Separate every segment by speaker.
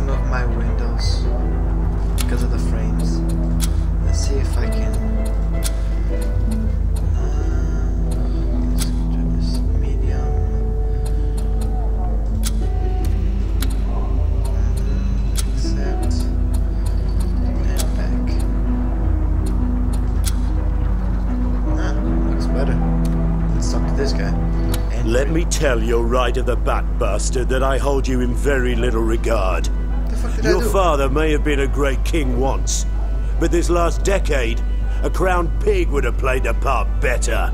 Speaker 1: some of my windows because of the frames. Let's see if I can. Let's try this medium. Accept. And back. Looks better. Let's talk to this guy. And
Speaker 2: Let me tell your right of the bat bastard that I hold you in very little regard.
Speaker 1: What the fuck did
Speaker 2: Your father may have been a great king once, but this last decade, a crowned pig would have played the part better.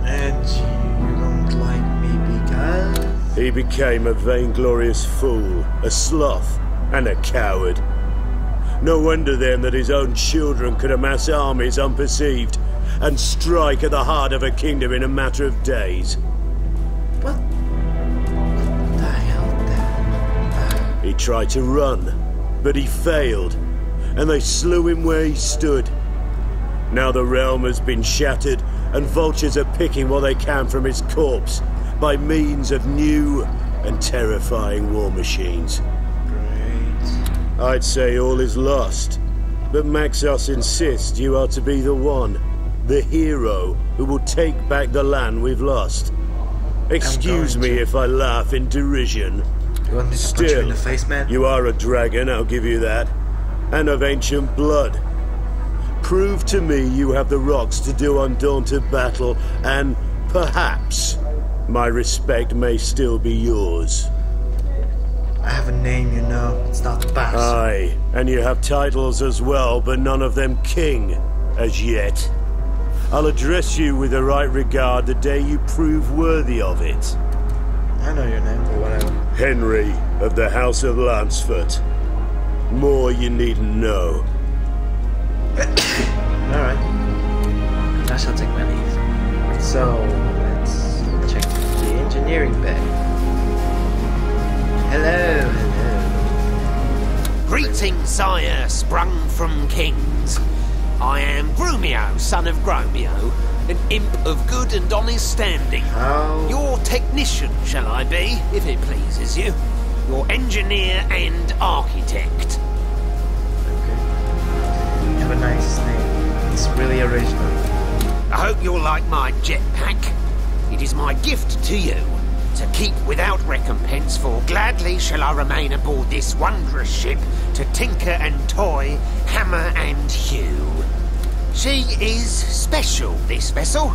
Speaker 1: And you don't like me because.
Speaker 2: He became a vainglorious fool, a sloth, and a coward. No wonder then that his own children could amass armies unperceived and strike at the heart of a kingdom in a matter of days. He tried to run, but he failed, and they slew him where he stood. Now the realm has been shattered, and vultures are picking what they can from his corpse by means of new and terrifying war machines.
Speaker 1: Great.
Speaker 2: I'd say all is lost, but Maxos insists you are to be the one, the hero, who will take back the land we've lost. Excuse me if I laugh in derision.
Speaker 1: You want me to punch you in the face, man?
Speaker 2: you are a dragon, I'll give you that. And of ancient blood. Prove to me you have the rocks to do undaunted battle, and perhaps my respect may still be yours.
Speaker 1: I have a name, you know. It's not the bastard.
Speaker 2: Aye, and you have titles as well, but none of them king, as yet. I'll address you with the right regard the day you prove worthy of it.
Speaker 1: I know your name, but whatever.
Speaker 2: Henry of the House of Lansford. More you needn't know.
Speaker 1: Alright. I shall take my leave. So, let's check the engineering bay. Hello, hello.
Speaker 3: Greetings, sire, sprung from kings. I am Grumio, son of Gromio, an imp of good and honest standing.
Speaker 1: How?
Speaker 3: Your technician, shall I be, if it pleases you? Your engineer and architect.
Speaker 1: Okay. You have a nice name. It's really original.
Speaker 3: I hope you'll like my jetpack. It is my gift to you, to keep without recompense, for gladly shall I remain aboard this wondrous ship to tinker and toy, hammer and hew. She is special, this vessel,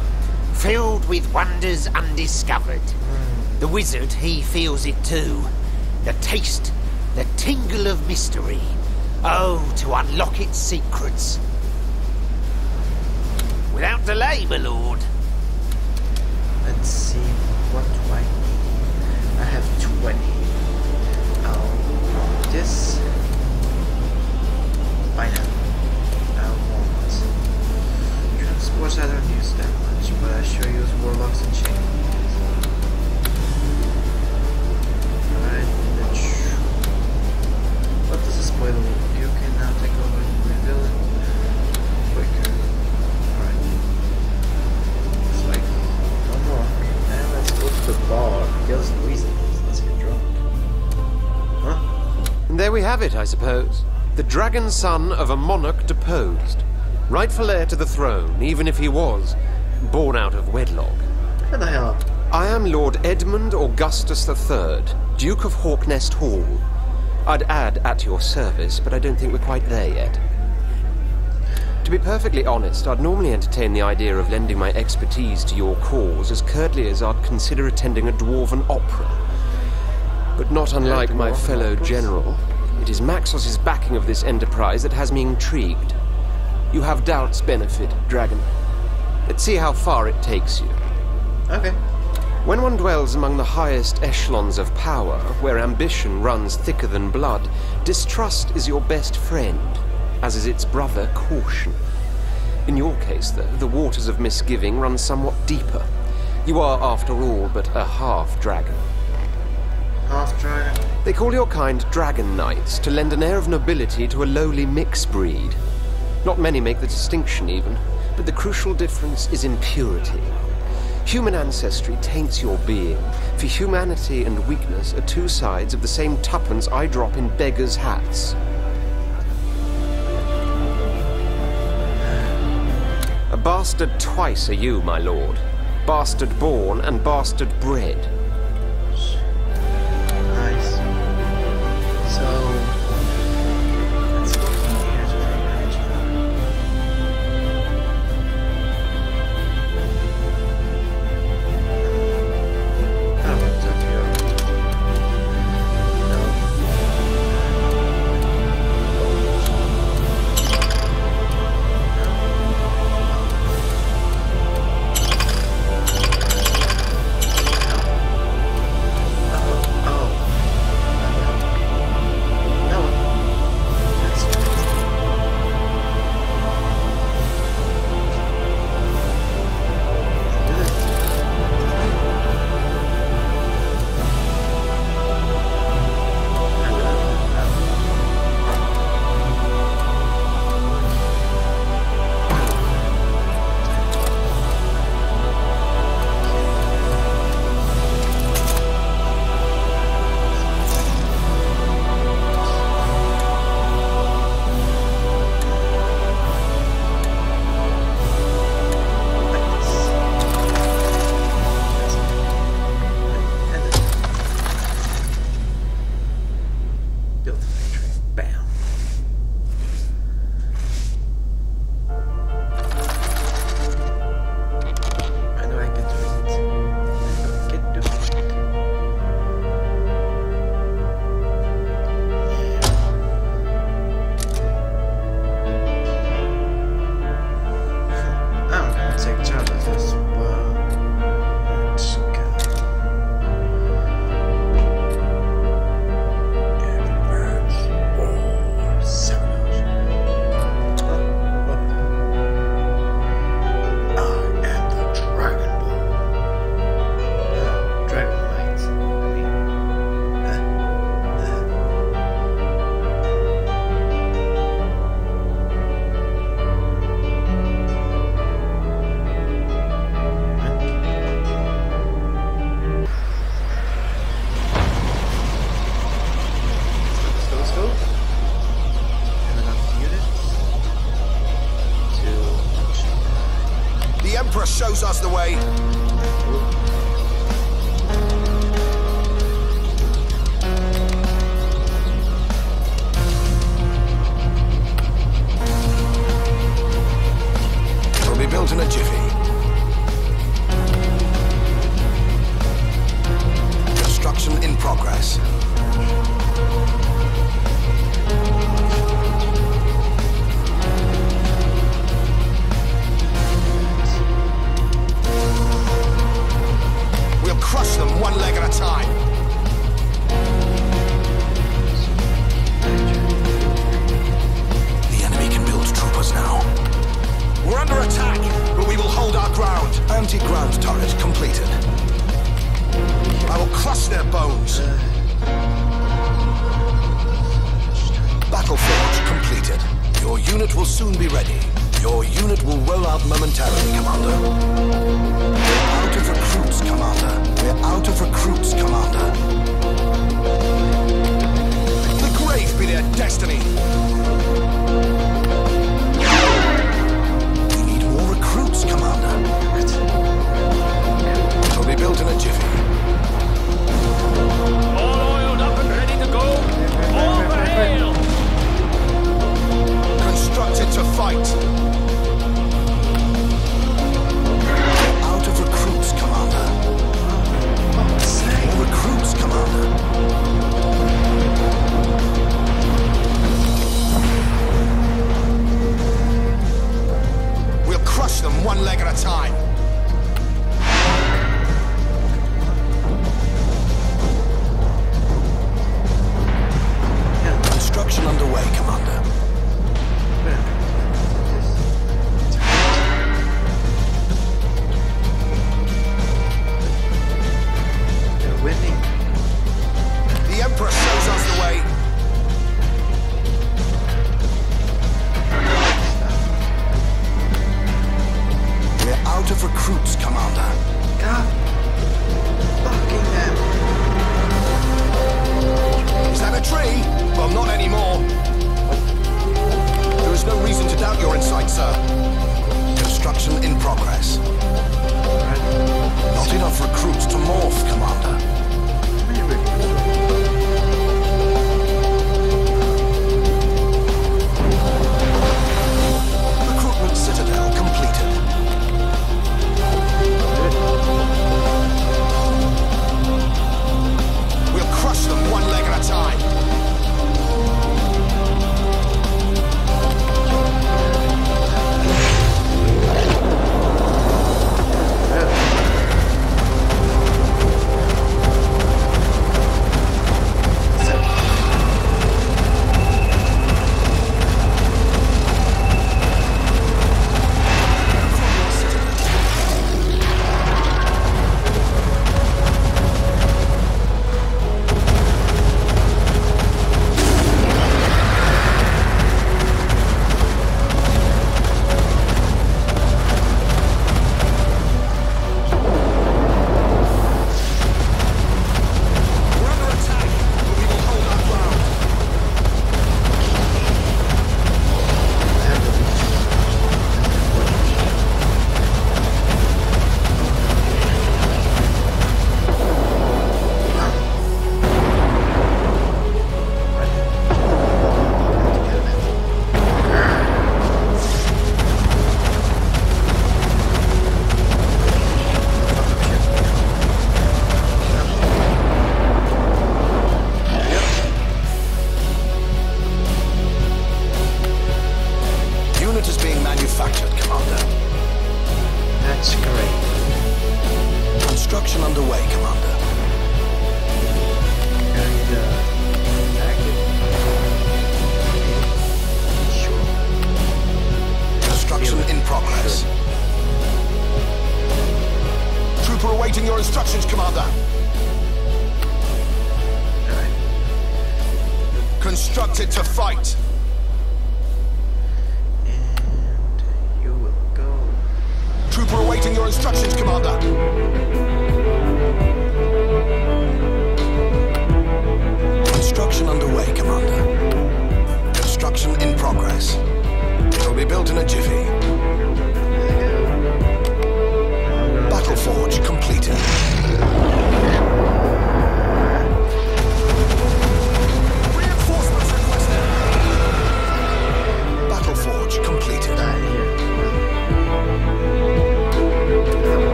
Speaker 3: filled with wonders undiscovered. The wizard, he feels it too. The taste, the tingle of mystery. Oh, to unlock its secrets. Without delay, my lord.
Speaker 1: Let's see. What do I need? I have 20. I'll this. Now. Transports. I don't use that much, but I sure use warlocks and chains. Alright, What does a spoiler look? You take over quicker. Alright. It's like, more. Let's go to the bar. Kills Louise. Let's get drunk. Huh?
Speaker 4: And there we have it, I suppose. The dragon son of a monarch deposed. Rightful heir to the throne, even if he was born out of wedlock.
Speaker 1: Where the hell?
Speaker 4: I am Lord Edmund Augustus III, Duke of Hawknest Hall. I'd add at your service, but I don't think we're quite there yet. To be perfectly honest, I'd normally entertain the idea of lending my expertise to your cause as curtly as I'd consider attending a dwarven opera. But not unlike my fellow general, it is Maxos's backing of this enterprise that has me intrigued. You have doubts benefit, Dragon. Let's see how far it takes you.
Speaker 1: Okay.
Speaker 4: When one dwells among the highest echelons of power, where ambition runs thicker than blood, distrust is your best friend, as is its brother, caution. In your case, though, the waters of misgiving run somewhat deeper. You are, after all, but a half dragon.
Speaker 1: Half dragon.
Speaker 4: They call your kind dragon knights to lend an air of nobility to a lowly mixed breed. Not many make the distinction, even, but the crucial difference is in purity.
Speaker 1: Human ancestry taints your being, for humanity and weakness are two sides of the same tuppence I drop in beggars' hats. A bastard twice are you, my lord. Bastard born and bastard bred.
Speaker 5: Unit will soon be ready. Your unit will roll out momentarily, Commander. We're out of recruits, Commander. We're out of recruits, Commander. The grave be their destiny. We need more recruits, Commander. It'll be built in a jiffy.
Speaker 6: to
Speaker 5: fight. Out of recruits, Commander. Slaying recruits, Commander. We'll
Speaker 1: crush them one leg at a
Speaker 5: time.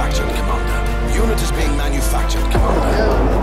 Speaker 5: Manufactured, Commander. Unit is being manufactured, Commander.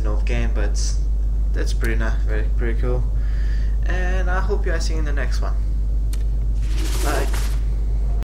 Speaker 1: an old game, but that's pretty nice, very pretty cool. And I hope you guys see you in the next one. Bye.